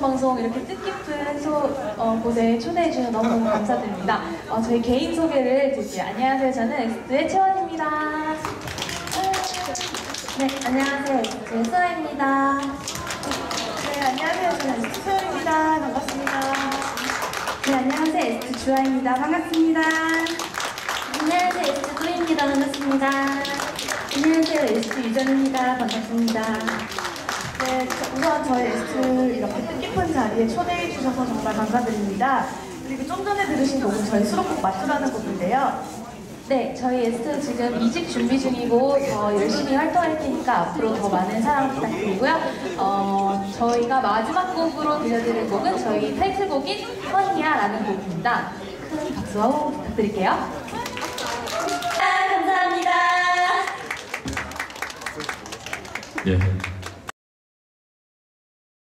방송 이렇게 뜻깊은 소, 어, 곳에 초대해 주셔서 너무너무 감사드립니다. 어, 저희 개인 소개를 드릴게요. 안녕하세요. 저는 에스투의 채원입니다. 네, 안녕하세요. 에스투의 수아입니다. 네, 안녕하세요. 저는 에스투 소연입니다. 반갑습니다. 네, 안녕하세요. 에스투 주아입니다. 반갑습니다. 안녕하세요. 에스투 또입니다. 반갑습니다. 안녕하세요. 에스투 유정입니다. 반갑습니다. 네, 저- 우선 저희 에스투 이렇게 뜻깊은 자리에 초대해 주셔서 정말 감사드립니다. 그리고 좀 전에 들으신 곡은 저희 수록곡 맞추라는 곡인데요. 네, 저희 에스투 지금 2집 준비 중이고 더 열심히 활동할 테니까 앞으로 더 많은 사랑 부탁드리고요. 어, 저희가 마지막 곡으로 들려드릴 곡은 저희 타이틀곡인 허니야라는 곡입니다. 큰 박수와 호응 부탁드릴게요. 아, 감사합니다. 예.